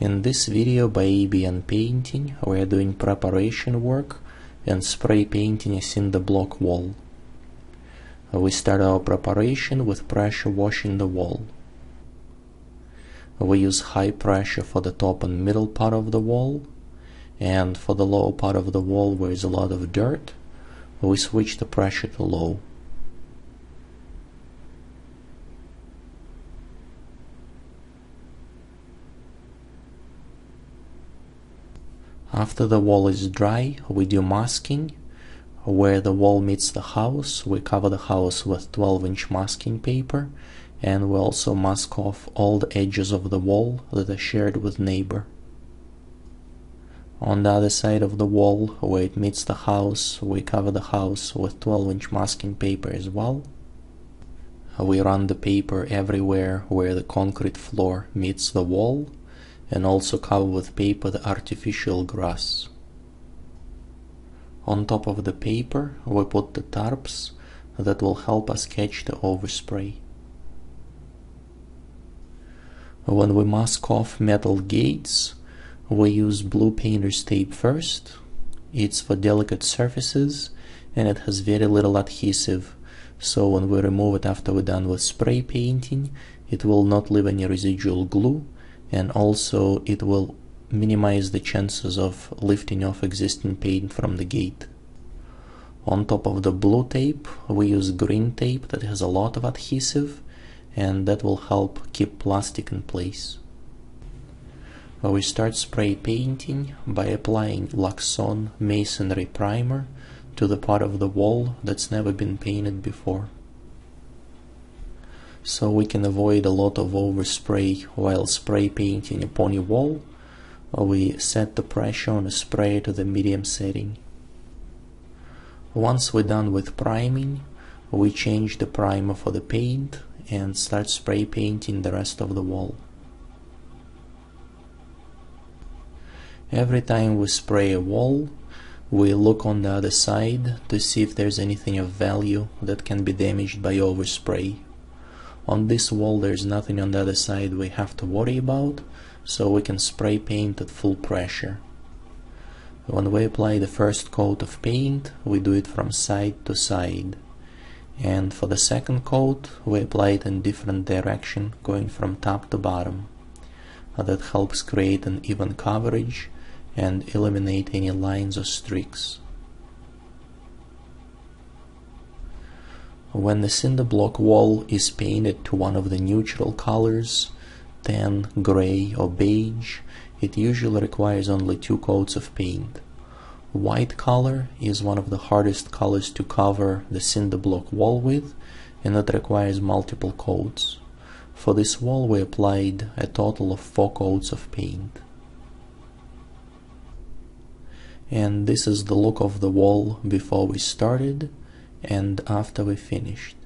In this video by ABN Painting we are doing preparation work and spray painting a cinder block wall. We start our preparation with pressure washing the wall. We use high pressure for the top and middle part of the wall and for the lower part of the wall where is a lot of dirt we switch the pressure to low. After the wall is dry, we do masking. Where the wall meets the house, we cover the house with 12 inch masking paper and we also mask off all the edges of the wall that are shared with neighbor. On the other side of the wall, where it meets the house, we cover the house with 12 inch masking paper as well. We run the paper everywhere where the concrete floor meets the wall and also cover with paper the artificial grass. On top of the paper we put the tarps that will help us catch the overspray. When we mask off metal gates, we use blue painter's tape first. It's for delicate surfaces and it has very little adhesive, so when we remove it after we're done with spray painting, it will not leave any residual glue and also it will minimize the chances of lifting off existing paint from the gate. On top of the blue tape we use green tape that has a lot of adhesive and that will help keep plastic in place. We start spray painting by applying Loxon masonry primer to the part of the wall that's never been painted before so we can avoid a lot of overspray while spray painting a pony wall. Uh, we set the pressure on the spray to the medium setting. Once we're done with priming we change the primer for the paint and start spray painting the rest of the wall. Every time we spray a wall we look on the other side to see if there's anything of value that can be damaged by overspray on this wall there's nothing on the other side we have to worry about, so we can spray paint at full pressure. When we apply the first coat of paint, we do it from side to side. And for the second coat, we apply it in different direction, going from top to bottom. Uh, that helps create an even coverage and eliminate any lines or streaks. When the cinder block wall is painted to one of the neutral colors, tan, gray or beige, it usually requires only two coats of paint. White color is one of the hardest colors to cover the cinder block wall with and it requires multiple coats. For this wall we applied a total of four coats of paint. And this is the look of the wall before we started and after we finished.